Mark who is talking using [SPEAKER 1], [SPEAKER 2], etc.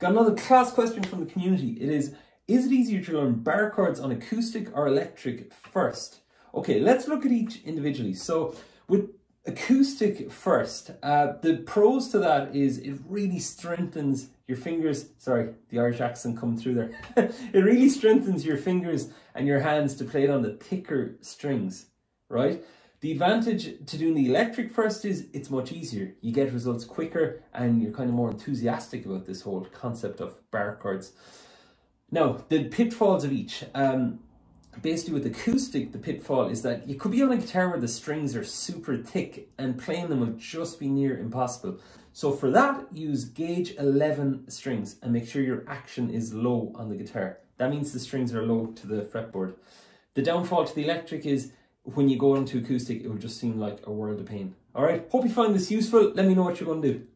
[SPEAKER 1] Got another class question from the community. It is, is it easier to learn barre chords on acoustic or electric first? Okay, let's look at each individually. So with acoustic first, uh, the pros to that is it really strengthens your fingers. Sorry, the Irish accent coming through there. it really strengthens your fingers and your hands to play it on the thicker strings, right? The advantage to doing the electric first is it's much easier. You get results quicker and you're kind of more enthusiastic about this whole concept of barre chords. Now, the pitfalls of each. Um, basically with acoustic, the pitfall is that you could be on a guitar where the strings are super thick and playing them will just be near impossible. So for that, use gauge 11 strings and make sure your action is low on the guitar. That means the strings are low to the fretboard. The downfall to the electric is when you go into acoustic, it will just seem like a world of pain. All right, hope you find this useful. Let me know what you're going to do.